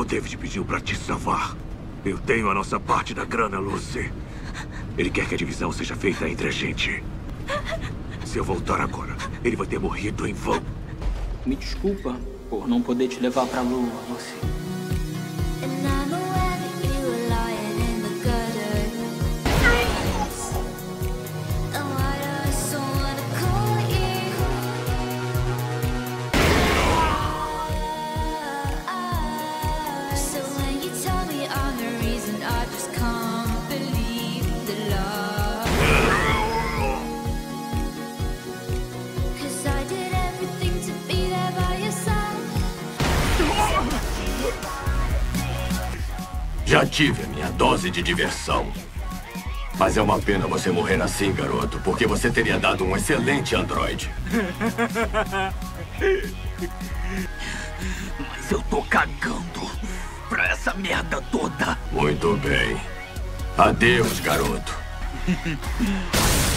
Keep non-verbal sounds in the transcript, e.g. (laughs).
O David pediu pra te salvar. Eu tenho a nossa parte da grana, Lucy. Ele quer que a divisão seja feita entre a gente. Se eu voltar agora, ele vai ter morrido em vão. Me desculpa por não poder te levar pra lua, Lucy. Já tive a minha dose de diversão. Mas é uma pena você morrer assim, garoto, porque você teria dado um excelente androide. (laughs) Mas eu tô cagando pra essa merda toda. Muito bem. Adeus, garoto. (laughs)